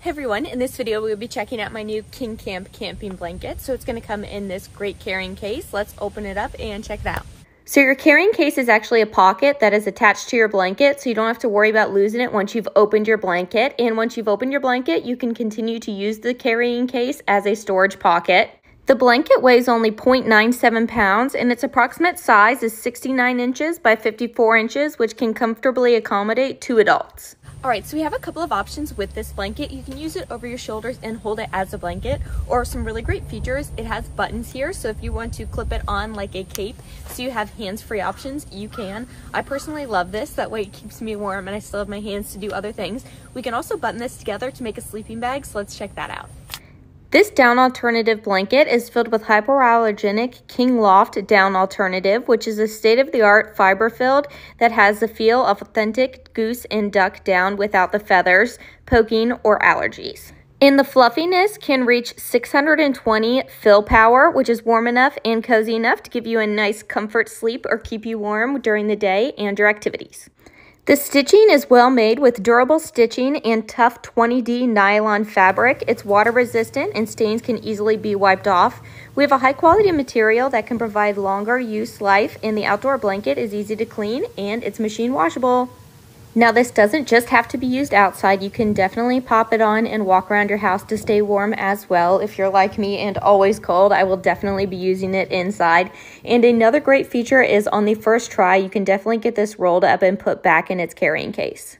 Hey everyone, in this video we'll be checking out my new KingCamp camping blanket. So it's going to come in this great carrying case. Let's open it up and check it out. So your carrying case is actually a pocket that is attached to your blanket so you don't have to worry about losing it once you've opened your blanket. And once you've opened your blanket, you can continue to use the carrying case as a storage pocket. The blanket weighs only 0.97 pounds and its approximate size is 69 inches by 54 inches, which can comfortably accommodate two adults. All right, so we have a couple of options with this blanket. You can use it over your shoulders and hold it as a blanket, or some really great features. It has buttons here, so if you want to clip it on like a cape, so you have hands-free options, you can. I personally love this. That way it keeps me warm and I still have my hands to do other things. We can also button this together to make a sleeping bag, so let's check that out. This down alternative blanket is filled with hypoallergenic King Loft down alternative, which is a state-of-the-art fiber filled that has the feel of authentic goose and duck down without the feathers, poking, or allergies. And the fluffiness can reach 620 fill power, which is warm enough and cozy enough to give you a nice comfort sleep or keep you warm during the day and your activities. The stitching is well made with durable stitching and tough 20D nylon fabric. It's water resistant and stains can easily be wiped off. We have a high quality material that can provide longer use life and the outdoor blanket is easy to clean and it's machine washable. Now this doesn't just have to be used outside. You can definitely pop it on and walk around your house to stay warm as well. If you're like me and always cold, I will definitely be using it inside. And another great feature is on the first try, you can definitely get this rolled up and put back in its carrying case.